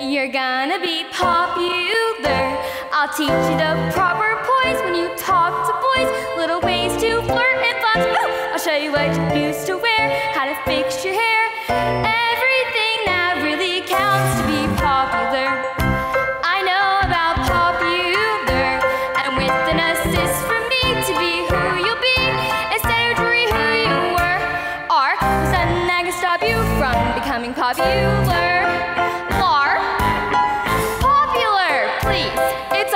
you're gonna be popular. I'll teach you the proper poise when you talk to boys, little ways to flirt and. Ooh, I'll show you what you used to wear, how to fix your hair, everything that really counts to be popular. I know about popular, and with an assist from me to be who you'll be, instead of worry who you were, there's nothing that can stop you from becoming popular. It's